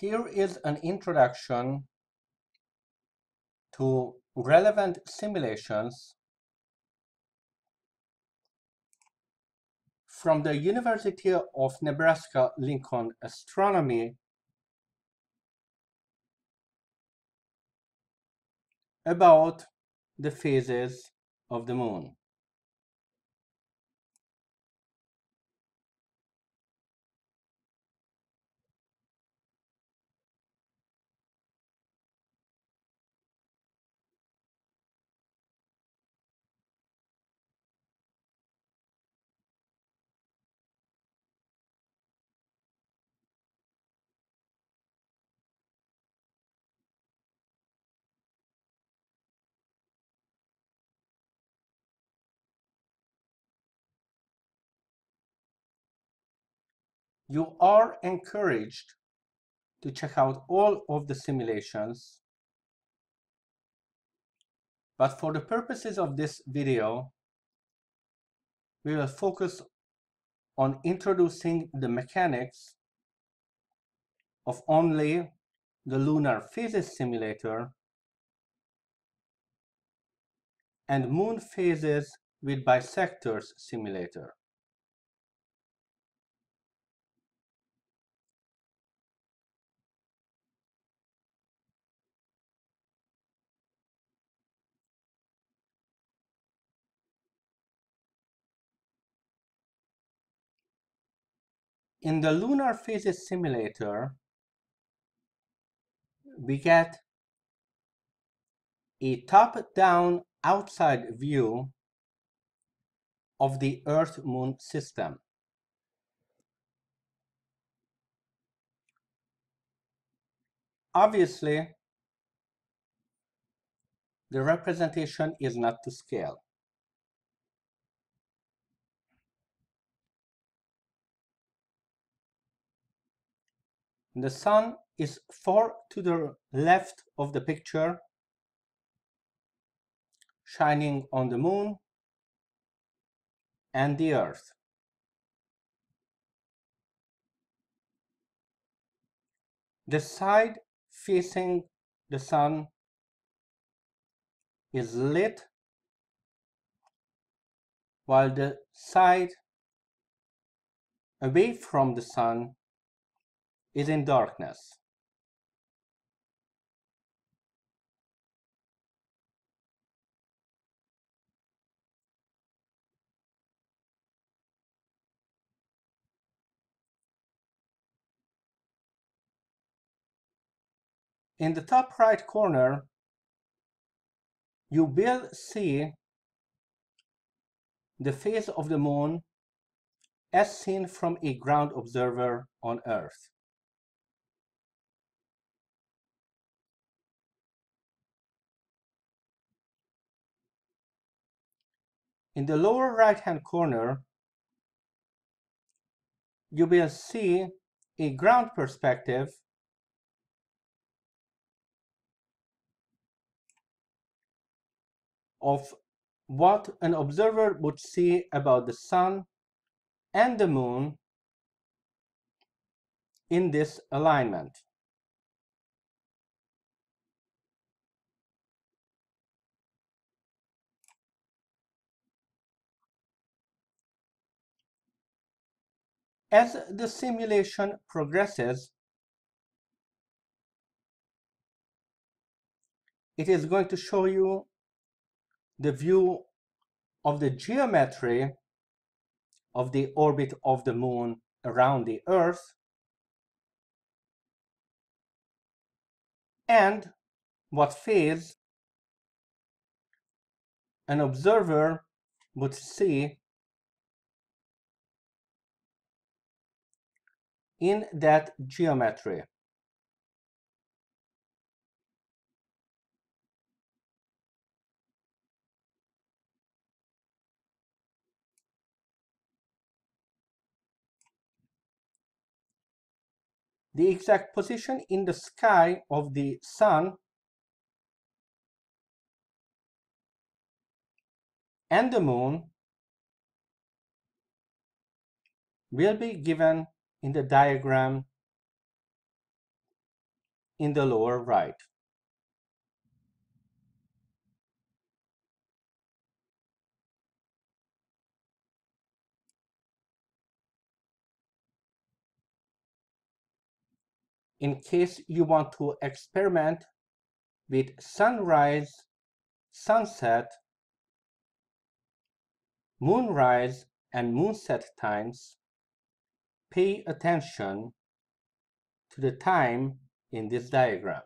Here is an introduction to relevant simulations from the University of Nebraska-Lincoln Astronomy about the phases of the moon. You are encouraged to check out all of the simulations, but for the purposes of this video, we will focus on introducing the mechanics of only the Lunar Phases Simulator and Moon Phases with Bisectors Simulator. In the Lunar Phases Simulator, we get a top-down outside view of the Earth-Moon system. Obviously, the representation is not to scale. The sun is far to the left of the picture, shining on the moon and the earth. The side facing the sun is lit while the side away from the sun is in darkness. In the top right corner, you will see the phase of the moon as seen from a ground observer on Earth. In the lower right hand corner, you will see a ground perspective of what an observer would see about the sun and the moon in this alignment. As the simulation progresses, it is going to show you the view of the geometry of the orbit of the moon around the earth. And what phase an observer would see in that geometry. The exact position in the sky of the sun and the moon will be given in the diagram in the lower right. In case you want to experiment with sunrise, sunset, moonrise, and moonset times, pay attention to the time in this diagram.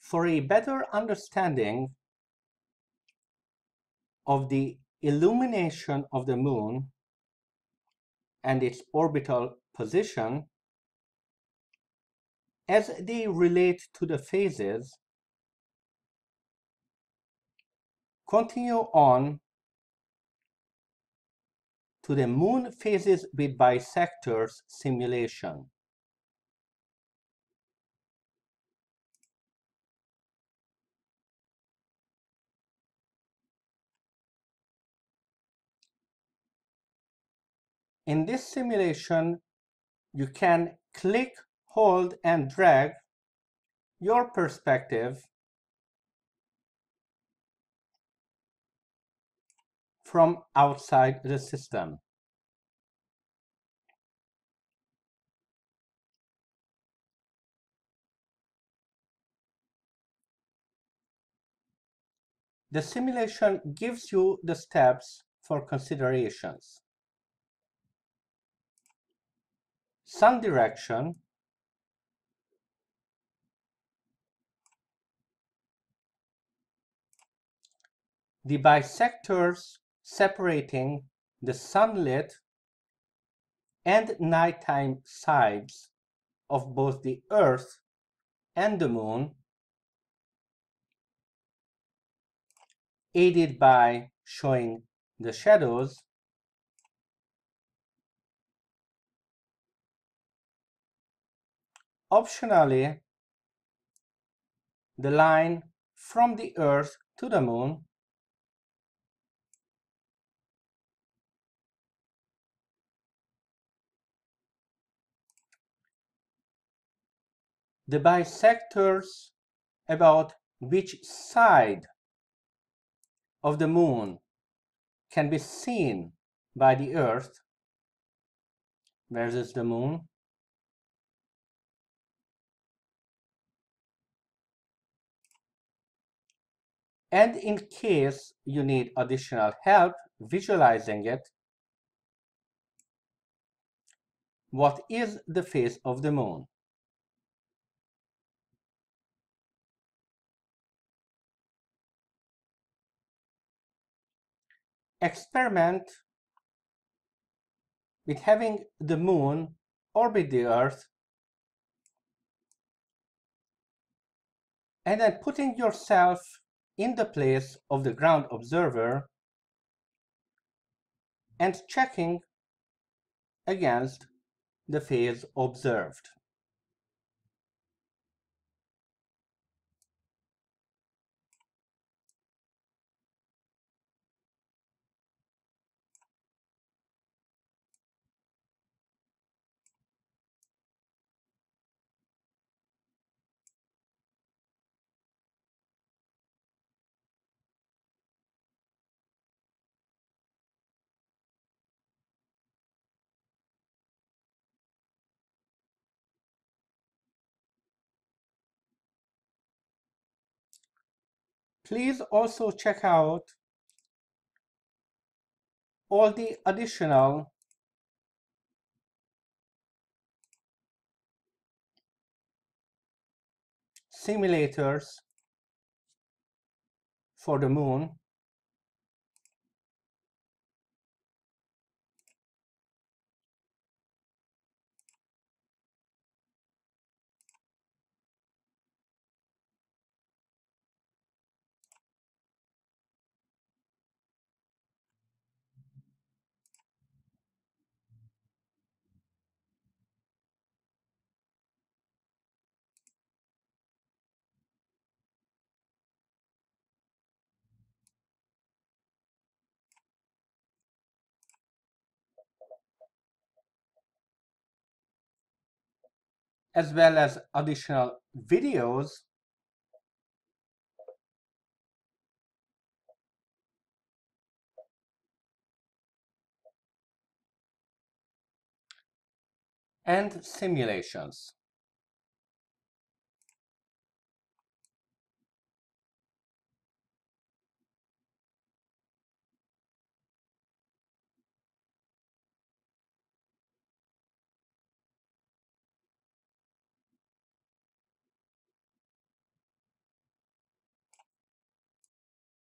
For a better understanding of the illumination of the moon and its orbital position as they relate to the phases, continue on to the moon phases with bisectors simulation. In this simulation, you can click, hold, and drag your perspective from outside the system. The simulation gives you the steps for considerations. Sun direction, the bisectors separating the sunlit and nighttime sides of both the Earth and the Moon, aided by showing the shadows, optionally the line from the Earth to the Moon the bisectors about which side of the moon can be seen by the earth versus the moon? And in case you need additional help visualizing it what is the phase of the moon experiment with having the moon orbit the earth and then putting yourself in the place of the ground observer and checking against the phase observed. Please also check out all the additional simulators for the moon as well as additional videos and simulations.